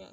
ya